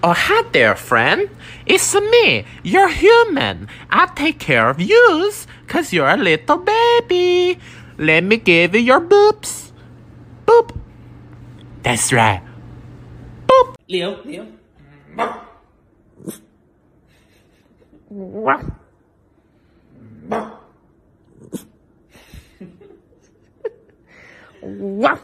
Oh, hi there, friend. It's me, You're human. I take care of yous, cause you're a little baby. Let me give you your boops. Boop. That's right. Boop. Leo, Leo. เหลียวเหลียว Wow.